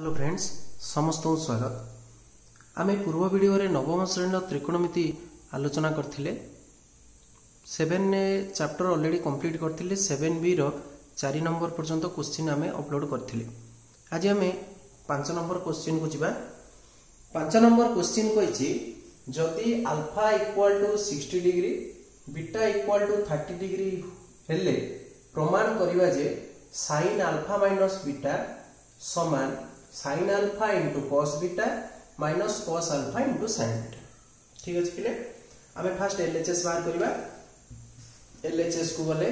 Hello friends ସମସ୍ତଙ୍କୁ ସ୍ୱାଗତ ଆମେ ପୂର୍ବ ଭିଡ଼ିଓରେ ନବମ ଶ୍ରେଣୀର ତ୍ରିକୋଣମିତି ଆଲୋଚନା କରିଥିଲେ ସେଭେନ୍ ଚାପ୍ଟର ଅଲରେଡ଼ି କମ୍ପ୍ଲିଟ୍ କରିଥିଲେ ସେଭେନ୍ ବିର ଚାରି ନମ୍ବର ପର୍ଯ୍ୟନ୍ତ କୋଶ୍ଚିନ୍ ଆମେ ଅପଲୋଡ଼ କରିଥିଲେ ଆଜି ଆମେ ପାଞ୍ଚ ନମ୍ବର କୋଶ୍ଚିନ୍କୁ ଯିବା ପାଞ୍ଚ ନମ୍ବର କୋଶ୍ଚିନ୍ କହିଛି ଯଦି alpha equal to sixty degree beta equal to thirty degree ହେଲେ ପ୍ରମାଣ କରିବା ଯେ ସାଇନ୍ ଆଲଫା ମାଇନସ୍ ବିଟା ସମାନ sine alpha into cos beta minus cos alpha into sine beta ঠিক আছে পিলে আমি ফার্স্ট এলএচএস বাহার করিবা এলএচএস কু গলে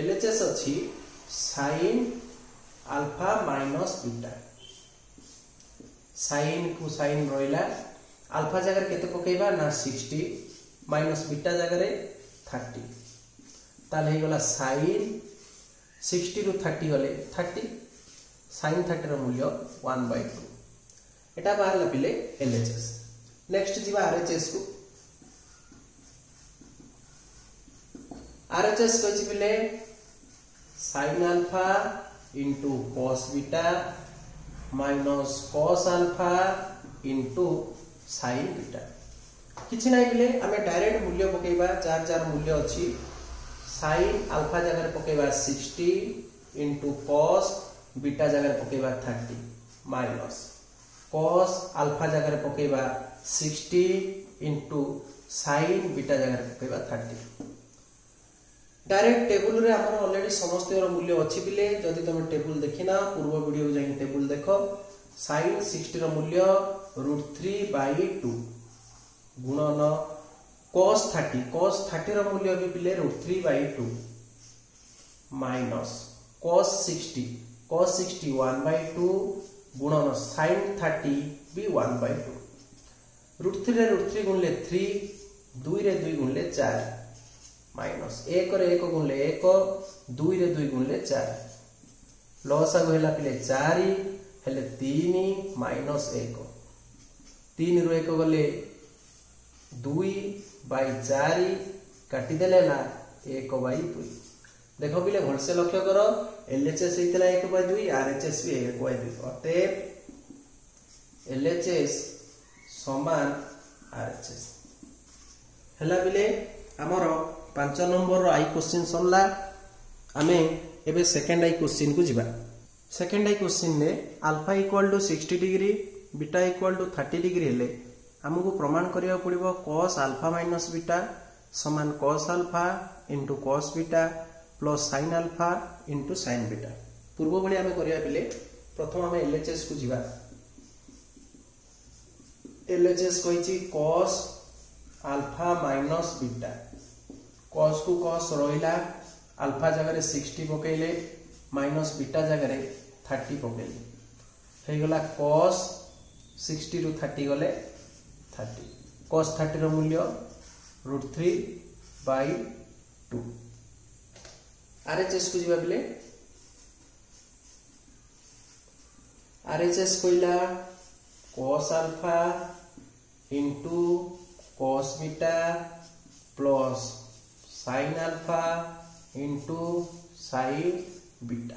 এলএচএস অছি sine alpha minus beta sine কু সাইন রহিলা আলফা জায়গায় কেতে পকাইবা না 60 মাইনস বিটা জায়গায় 30 তাহলে হয়ে গলা সাইন 60 রু 30 গলে 30 ସାଇନ୍ ଥାର୍ଟିର ମୂଲ୍ୟ ୱାନ୍ ବାଇ ଟୁ ଏଇଟା ବାହାରିଲା ପିଲେ ଏଲ୍ଏଚ୍ଏସ୍ ନେକ୍ସଟ ଯିବା ଆର୍ଏଚ୍ଏସ୍କୁ ଆର୍ଏଚ୍ଏସ୍ କହିଛି ପିଲେ sine alpha into cos beta minus cos alpha into sine beta କିଛି ନାହିଁ ପିଲେ ଆମେ ଡାଇରେକ୍ଟ ମୂଲ୍ୟ ପକାଇବା ଯାହାର ଯାହାର ମୂଲ୍ୟ ଅଛି ସାଇନ୍ ଆଲଫା ଜାଗାରେ ପକାଇବା ସିକ୍ସଟି ଇଣ୍ଟୁ କସ୍ बीटा जगह पकेबा 30 माइनस कॉस अल्फा जगह पकेबा 60 इनटू साइन बीटा जगह पकेबा 30 डायरेक्ट टेबल रे आपन ऑलरेडी समस्त रो मूल्य अछि बिले जदी तमे टेबल देखिना पूर्व वीडियो जाय टेबल देखो साइन 60 रो मूल्य √3 बाय 2 गुणन कॉस 30 कॉस 30 रो मूल्य भी बिले √3 by 2 minus cos 60 cos 60 1 by 2 गुणन sin 30 भी 1 by 2 root 3 रे root 3 गुणले 3 2 रे 2 गुणले 4 माइनस 1 रे 1 गुणले 1 2 रे 2 गुणले 4 प्लस आ गेला पिले 4 हेले 3 माइनस 1 3 रो 1 गले 2 बाय 4 काटी देले ना 1 बाय 2 ଦେଖ ପିଲେ ଭଲସେ ଲକ୍ଷ୍ୟ କର ଏଲ୍ଏଚ୍ଏସ୍ ହେଇଥିଲା ଏକ ବାଇ ଦୁଇ ଆର୍ ଏଚ୍ଏସ୍ ବି ଏକ ବାଇ ଦୁଇ ଅତେ ଏଲ୍ଏଚ୍ଏସ୍ ସମାନ ଆର୍ ଏଚ୍ ଏସ୍ ହେଲା ପିଲେ ଆମର ପାଞ୍ଚ ନମ୍ବରର ଆଇ କ୍ୱେଶ୍ଚିନ୍ ସରିଲା ଆମେ ଏବେ ସେକେଣ୍ଡ ଆଇ କ୍ୱେଶ୍ଚିନ୍କୁ ଯିବା ସେକେଣ୍ଡ ଆଇ କ୍ୱେଶ୍ଚିନ୍ରେ alpha equal to sixty degree beta equal to thirty degree ହେଲେ ଆମକୁ ପ୍ରମାଣ କରିବାକୁ ପଡ଼ିବ କସ୍ ଆଲଫା ମାଇନସ୍ ବିଟା ସମାନ cos alpha into cos beta plus sine alpha into sine beta पूर्व भाई आम करवा प्रथम आम एल एच एस को जीवा एल एच एस कही cos alpha minus beta cos को कस रहा आलफा जगह सिक्सटी पकड़े माइनस बिटा जगह थर्टी पकड़े होगला कस सिक्सटी रु थी गले थर्टी कस थर्टी मूल्य root three by two RHS को जीवा बिले आरएचएस कोइला cos alpha into cos beta plus sine alpha into sine beta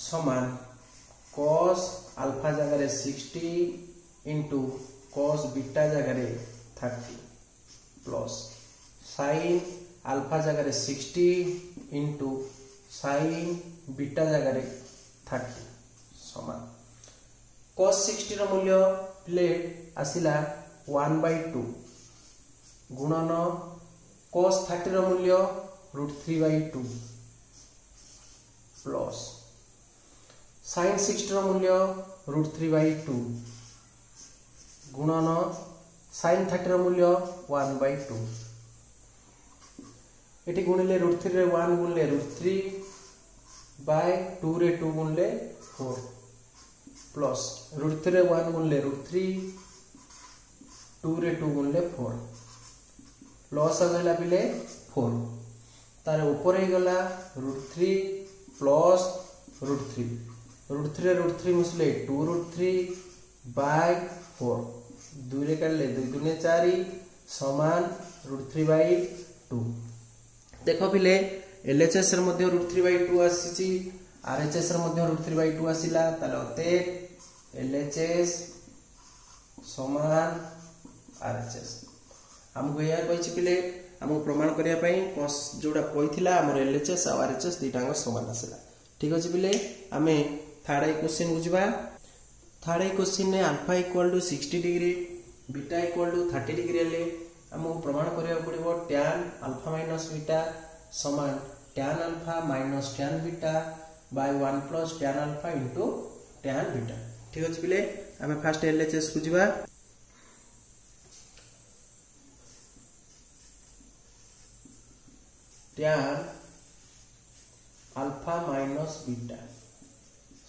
समान कोस अल्फा जगह रे इनटू कोस बीटा जगह रे प्लस साइन ଆଲଫା ଜାଗାରେ ସିକ୍ସଟି ଇଣ୍ଟୁ ସାଇନ୍ ବିଟା ଜାଗାରେ ଥାର୍ଟି ସମାନ କସ୍ ସିକ୍ସଟିର ମୂଲ୍ୟ ପ୍ଲେଟ୍ ଆସିଲା ୱାନ୍ ବାଇ ଟୁ ଗୁଣନ କସ୍ ଥାର୍ଟିର ମୂଲ୍ୟ root three by two plus sine ସିକ୍ସଟିର ମୂଲ୍ୟ ରୁଟ୍ ଥ୍ରୀ ବାଇ ଟୁ ଗୁଣନ ସାଇନ୍ ଥାର୍ଟିର ମୂଲ୍ୟ ୱାନ୍ ବାଇ ଟୁ এটি গুণিলে রুট থ্রিরে ওয়ান গুণলে রুট থ্রি বাই টুরে টু গুণলে ফোর প্লস রুট থ্রিরে ওয়ান গুণলে রুট থ্রি টুরে টু গুণলে ফোর লস আগলা পিলে ফোর তার উপরে হয়েগলা root three plus root three root থ্রিরে রুট থ্রি মিশলে two root three by four দুইরে কাটলে দুই দুনে চারি সমান রুট থ্রি বাই টু ଦେଖ ପିଲେ ଏଲ୍ ଏଚ୍ ଏସ୍ରେ ମଧ୍ୟ ରୁଟ୍ ଥ୍ରୀ ବାଇ ଟୁ ଆସିଛି ଆର୍ ଏଚ୍ ଏସ୍ରେ ମଧ୍ୟ ରୁଟ୍ ଥ୍ରୀ ବାଇ ଟୁ ଆସିଲା ତାହେଲେ ଅତେ ଏଲ୍ ଏଚ୍ ଏସ୍ ସମାନ ଆର୍ ଏଚ୍ ଏସ୍ ଆମକୁ ଏହା କହିଛି ପିଲେ ଆମକୁ ପ୍ରମାଣ କରିବା ପାଇଁ ଯେଉଁଟା କହିଥିଲା ଆମର ଏଲ୍ ଏଚ୍ ଏସ୍ ଆଉ ଆର୍ ଏଚ୍ ଏସ୍ ଦୁଇଟାଙ୍କ ସମାନ ଆସିଲା ଠିକ୍ ଅଛି ପିଲେ ଆମେ ଥାର୍ଡ ଆଇ କ୍ୱେଶ୍ଚିନ୍କୁ ଯିବା ଥାର୍ଡ ଆଇ କ୍ୱେଶ୍ଚିନ୍ରେ alpha equal to sixty degree beta equal to thirty degree ହେଲେ ଆମକୁ ପ୍ରମାଣ କରିବାକୁ ପଡ଼ିବ ଟ୍ୟାନ୍ ଆଲଫା ମାଇନସ୍ ବିଟା ସମାନ tan alpha minus tan beta by one plus tan alpha into tan beta ଠିକ୍ ଅଛି ପିଲେ ଆମେ ଫାର୍ଷ୍ଟ ଏଲ୍ ଏଚ୍ ଏସ୍କୁ ଯିବା ଟ୍ୟାନ୍ আলফা মাইনস বিটা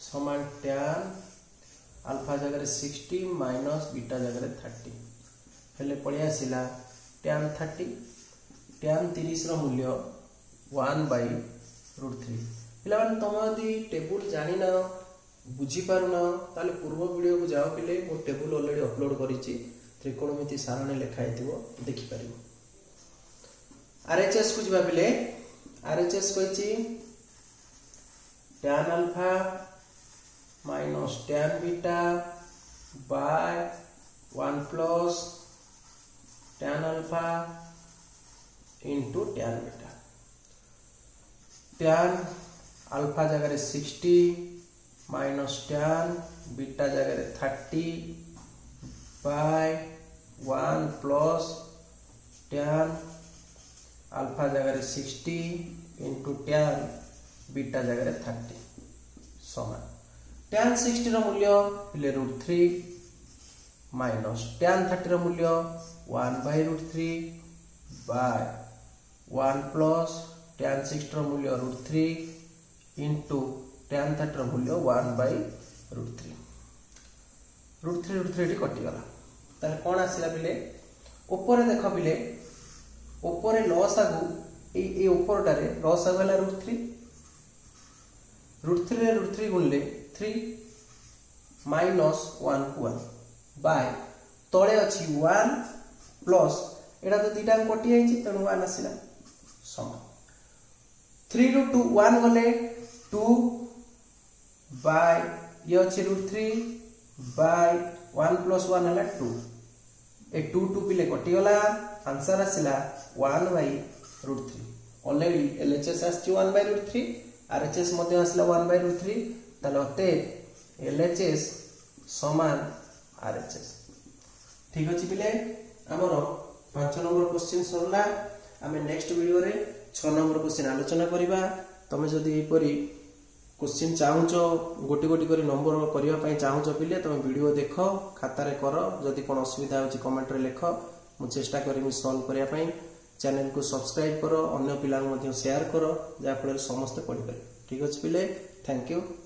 সমান ট্যান আলফা জায়গায় সিক্সটি মাইনস বিটা জায়গায় থার্টি হলে পড়ে আসিলা ট্যান থার্টি ট্যান ତିରିଶର ମୂଲ୍ୟ ୱାନ୍ ବାଇ ରୁଟ୍ ଥ୍ରୀ ପିଲାମାନେ ତୁମେ ଯଦି ଟେବୁଲ୍ ଜାଣିନାଅ ବୁଝିପାରୁନାଅ ତାହେଲେ ପୂର୍ବ ଭିଡ଼ିଓକୁ ଯାଅ ପିଲେ ମୁଁ ଟେବୁଲ୍ ଅଲରେଡ଼ି ଅପଲୋଡ଼ କରିଛି ତ୍ରିକୋଣମିତି ସାରଣୀ ଲେଖା ହେଇଥିବ ଦେଖିପାରିବ ଆର୍ଏଚ୍ଏସ୍କୁ ଯିବା ପିଲେ ଆର୍ଏଚ୍ଏସ୍ କହିଛି tan alpha minus tan beta by one plus tan alpha into tan beta tan alpha जगह 60 माइनस tan beta जगह 30 बाय 1 प्लस tan alpha जगह 60 इंटू tan beta जगह 30 समान tan 60 ର ମୂଲ୍ୟ ହେଲେ √3 মাইনস ଟ୍ୟାନ୍ ଥାର୍ଟିର ମୂଲ୍ୟ one by root three by one plus tan ସିକ୍ସଟିର ମୂଲ୍ୟ ରୁଟ୍ ଥ୍ରୀ ଇଣ୍ଟୁ ଟ୍ୟାନ୍ ଥାର୍ଟିର ମୂଲ୍ୟ one by root three root three root three ଏଠି କଟିଗଲା ତାହେଲେ କ'ଣ ଆସିଲା ପିଲେ ଉପରେ ଦେଖ ପିଲେ ଉପରେ ଲସ୍ ଆଗୁ ଏଇ ଏଇ ଉପରଟାରେ ଲସ୍ ଆଗୁ ହେଲା ରୁଟ୍ ଥ୍ରୀ ରୁଟ୍ ଥ୍ରୀରେ ରୁଟ୍ ଥ୍ରୀ ଗୁଣିଲେ ଥ୍ରୀ ମାଇନସ୍ ୱାନ୍କୁ ୱାନ୍ ବାଇ ତଳେ ଅଛି ୱାନ୍ ପ୍ଲସ୍ ଏଇଟା ତ ଦୁଇଟାଙ୍କ କଟି ଯାଇଛି ତେଣୁ ୱାନ୍ ଆସିଲା ସମାନ ଥ୍ରୀରୁ ଟୁ ୱାନ୍ ଗଲେ ଟୁ ବାଇ ଇଏ ଅଛି root three by one plus one ହେଲା ଟୁ ଏ ଟୁ ଟୁ ପିଲେ କଟିଗଲା ଆନ୍ସର୍ ଆସିଲା one by root three already LHS আসছে one by root three R H S মধ্যে আসলে ওয়ান বাই রুট থ্রি তাহলে অতএব এলএচএস সমান RHS. ठीक अच्छे पे आमर पांच नंबर क्वेश्चन सरला आम नेक्स्ट भिड में छ नंबर क्वेश्चन आलोचना करवा तुम्हें जदि यहपर क्वेश्चन चाहू गोटे गोटे कर नंबर करने चाहू पे तुम भिड देख खातें कर जदि कौन असुविधा हो कमेट्रे लिख मु चेषा करी सल्व करने चेल को सब्सक्राइब कर अगर पिला सेयार कर जहाँफल समस्ते पढ़ी पारे ठीक अच्छे पे थैंक यू